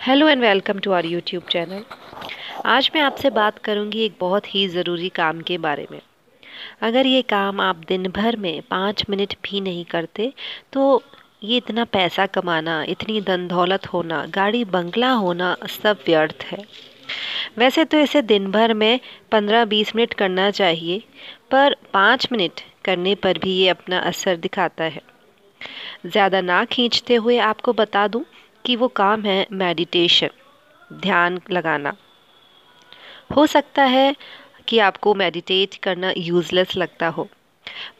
Hello and welcome to our YouTube channel आज मैं आपसे बात करूँगी एक बहुत ही ज़रूरी काम के बारे में। अगर ये काम आप दिन भर में पाँच मिनट भी नहीं करते तो ये इतना पैसा कमाना, इतनी धन दौलत होना, गाड़ी बंगला होना सब व्यर्थ है। वैसे तो इसे दिन भर में पंद्रह बीस मिनट करना चाहिए, पर पाँच मिनट करने पर भी ये अपना असर दिखाता है। ज़्यादा ना खींचते हुए आपको बता दूँ कि वो काम है मेडिटेशन ध्यान लगाना। हो सकता है कि आपको मेडिटेट करना यूज़लेस लगता हो,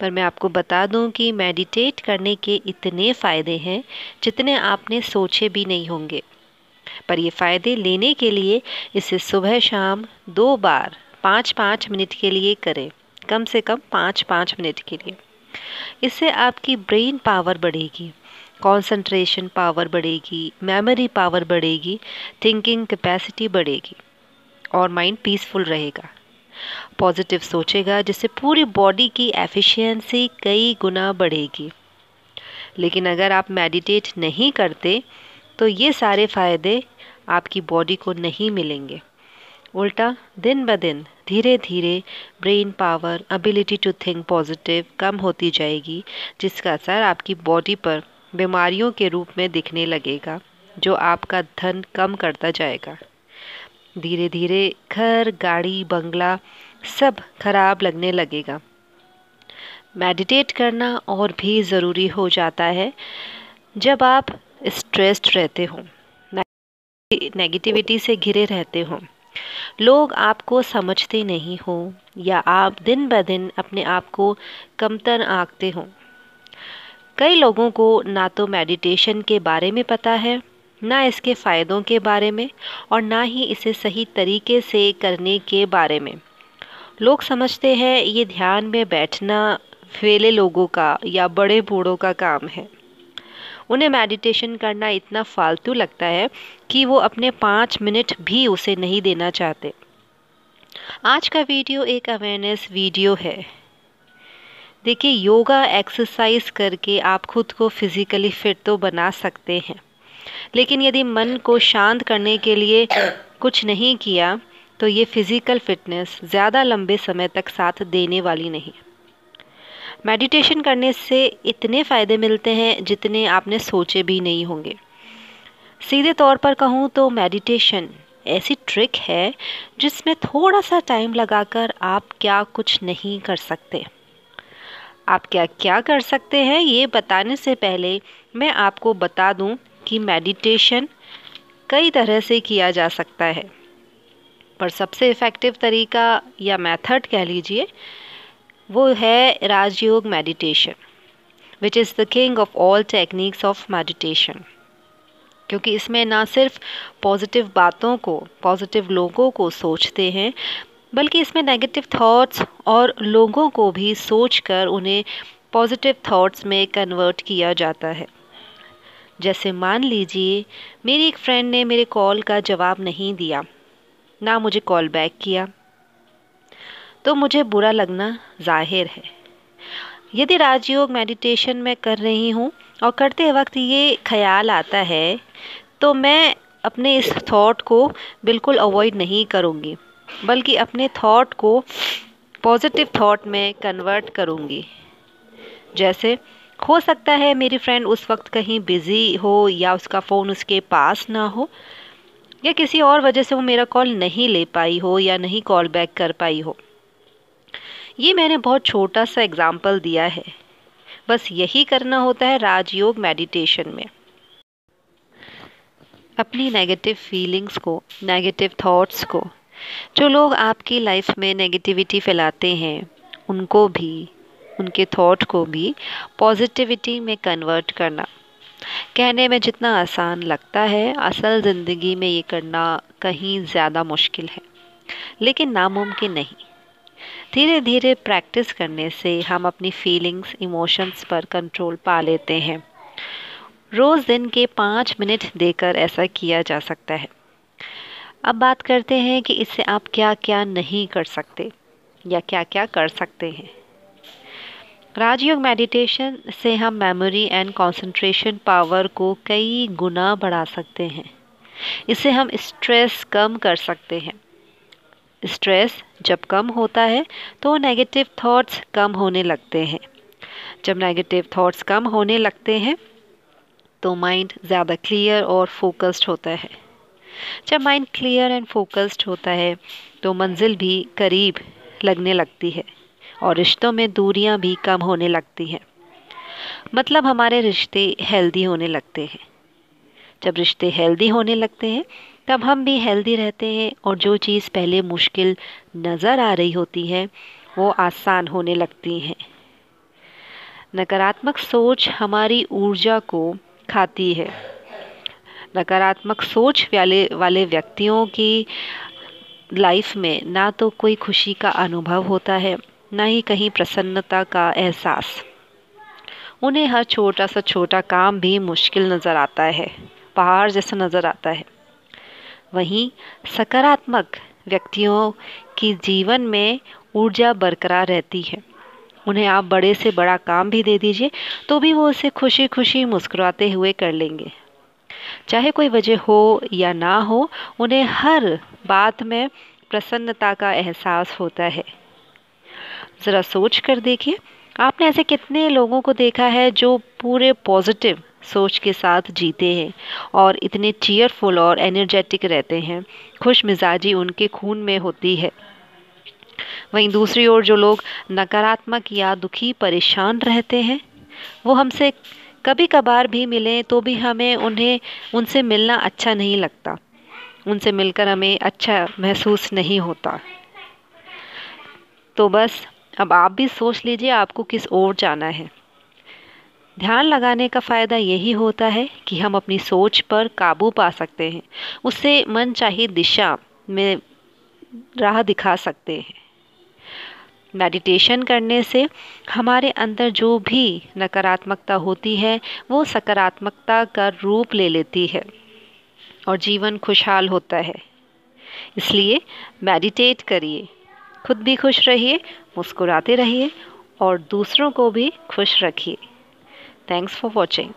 पर मैं आपको बता दूँ कि मेडिटेट करने के इतने फ़ायदे हैं जितने आपने सोचे भी नहीं होंगे। पर ये फ़ायदे लेने के लिए इसे सुबह शाम दो बार पाँच पाँच मिनट के लिए करें, कम से कम पाँच पाँच मिनट के लिए। इससे आपकी ब्रेन पावर बढ़ेगी। कंसंट्रेशन पावर बढ़ेगी मेमोरी पावर बढ़ेगी थिंकिंग कैपेसिटी बढ़ेगी और माइंड पीसफुल रहेगा। पॉजिटिव सोचेगा, जिससे पूरी बॉडी की एफिशिएंसी कई गुना बढ़ेगी। लेकिन अगर आप मेडिटेट नहीं करते तो ये सारे फ़ायदे आपकी बॉडी को नहीं मिलेंगे। उल्टा, दिन ब दिन धीरे धीरे brain power ability to think positive कम होती जाएगी, जिसका असर आपकी बॉडी पर बीमारियों के रूप में दिखने लगेगा, जो आपका धन कम करता जाएगा। धीरे धीरे घर, गाड़ी, बंगला सब खराब लगने लगेगा। मेडिटेट करना और भी ज़रूरी हो जाता है जब आप स्ट्रेस्ड रहते हो नेगेटिविटी से घिरे रहते हो। लोग आपको समझते नहीं हो या आप दिन ब दिन अपने आप को कमतर आंकते हो। कई लोगों को ना तो मेडिटेशन के बारे में पता है, ना इसके फ़ायदों के बारे में और ना ही इसे सही तरीके से करने के बारे में। लोग समझते हैं ये ध्यान में बैठना फेले लोगों का या बड़े बूढ़ों का काम है। उन्हें मेडिटेशन करना इतना फालतू लगता है कि वो अपने पाँच मिनट भी उसे नहीं देना चाहते। आज का वीडियो एक अवेयरनेस वीडियो है। देखिए, योगा एक्सरसाइज करके आप खुद को फिज़िकली फिट तो बना सकते हैं। लेकिन यदि मन को शांत करने के लिए कुछ नहीं किया तो ये फ़िज़िकल फिटनेस ज़्यादा लंबे समय तक साथ देने वाली नहीं मेडिटेशन करने से इतने फ़ायदे मिलते हैं जितने आपने सोचे भी नहीं होंगे। सीधे तौर पर कहूँ तो मेडिटेशन ऐसी ट्रिक है जिसमें थोड़ा सा टाइम लगाकर आप क्या कुछ नहीं कर सकते। आप क्या क्या कर सकते हैं? ये बताने से पहले मैं आपको बता दूँ कि मेडिटेशन कई तरह से किया जा सकता है। पर सबसे इफ़ेक्टिव तरीका या मेथड कह लीजिए, वो है Rajyoga meditation which is the king of all techniques of meditation क्योंकि इसमें ना सिर्फ़ पॉजिटिव बातों को पॉजिटिव लोगों को सोचते हैं बल्कि इसमें नेगेटिव थॉट्स और लोगों को भी सोचकर उन्हें पॉजिटिव थॉट्स में कन्वर्ट किया जाता है। जैसे मान लीजिए, मेरी एक फ्रेंड ने मेरे कॉल का जवाब नहीं दिया, ना मुझे कॉल बैक किया। तो मुझे बुरा लगना ज़ाहिर है। यदि राजयोग मेडिटेशन मैं कर रही हूँ और करते वक्त ये ख्याल आता है तो मैं अपने इस थॉट को बिल्कुल अवॉइड नहीं करूँगी। बल्कि अपने थॉट को पॉजिटिव थॉट में कन्वर्ट करूँगी। जैसे, हो सकता है मेरी फ्रेंड उस वक्त कहीं बिज़ी हो या उसका फ़ोन उसके पास ना हो, या किसी और वजह से वो मेरा कॉल नहीं ले पाई हो या नहीं कॉल बैक कर पाई हो। ये मैंने बहुत छोटा सा एग्ज़ाम्पल दिया है। बस यही करना होता है राजयोग मेडिटेशन में। अपनी नेगेटिव फीलिंग्स को नेगेटिव थॉट्स को। जो लोग आपकी लाइफ में नेगेटिविटी फैलाते हैं, उनको भी, उनके थॉट को भी पॉजिटिविटी में कन्वर्ट करना। कहने में जितना आसान लगता है, असल ज़िंदगी में ये करना कहीं ज़्यादा मुश्किल है, लेकिन नामुमकिन नहीं। धीरे धीरे प्रैक्टिस करने से हम अपनी फीलिंग्स इमोशंस पर कंट्रोल पा लेते हैं। रोज़ दिन के पाँच मिनट देकर ऐसा किया जा सकता है। अब बात करते हैं कि इससे आप क्या क्या नहीं कर सकते या क्या क्या कर सकते हैं। राजयोग मेडिटेशन से हम मेमोरी एंड कंसंट्रेशन पावर को कई गुना बढ़ा सकते हैं। इससे हम स्ट्रेस कम कर सकते हैं। स्ट्रेस जब कम होता है तो नेगेटिव थॉट्स कम होने लगते हैं। जब नेगेटिव थॉट्स कम होने लगते हैं तो माइंड ज़्यादा क्लियर और फोकस्ड होता है। जब माइंड क्लियर एंड फोकस्ड होता है तो मंजिल भी करीब लगने लगती है और रिश्तों में दूरियाँ भी कम होने लगती हैं। मतलब हमारे रिश्ते हेल्दी होने लगते हैं। जब रिश्ते हेल्दी होने लगते हैं, तब हम भी हेल्दी रहते हैं और जो चीज़ पहले मुश्किल नज़र आ रही होती है, वो आसान होने लगती हैं। नकारात्मक सोच हमारी ऊर्जा को खाती है। नकारात्मक सोच वाले वाले व्यक्तियों की लाइफ में ना तो कोई खुशी का अनुभव होता है, ना ही कहीं प्रसन्नता का एहसास। उन्हें हर छोटा सा छोटा काम भी मुश्किल नज़र आता है, पहाड़ जैसा नज़र आता है। वहीं सकारात्मक व्यक्तियों की जीवन में ऊर्जा बरकरार रहती है। उन्हें आप बड़े से बड़ा काम भी दे दीजिए तो भी वो उसे खुशी खुशी मुस्कुराते हुए कर लेंगे। चाहे कोई वजह हो या ना हो, उन्हें हर बात में प्रसन्नता का एहसास होता है। ज़रा सोच कर देखिए, आपने ऐसे कितने लोगों को देखा है जो पूरे पॉजिटिव सोच के साथ जीते हैं और इतने चीयरफुल और एनर्जेटिक रहते हैं। खुश मिजाजी उनके खून में होती है। वहीं दूसरी ओर जो लोग नकारात्मक या दुखी परेशान रहते हैं, वो हमसे कभी कभार भी मिलें तो भी हमें उन्हें, उनसे मिलना अच्छा नहीं लगता। उनसे मिलकर हमें अच्छा महसूस नहीं होता। तो बस, अब आप भी सोच लीजिए आपको किस ओर जाना है। ध्यान लगाने का फ़ायदा यही होता है कि हम अपनी सोच पर काबू पा सकते हैं। उससे मन चाहे दिशा में राह दिखा सकते हैं। मेडिटेशन करने से हमारे अंदर जो भी नकारात्मकता होती है, वो सकारात्मकता का रूप ले लेती है और जीवन खुशहाल होता है। इसलिए मेडिटेट करिए। खुद भी खुश रहिए, मुस्कुराते रहिए और दूसरों को भी खुश रखिए। Thanks for watching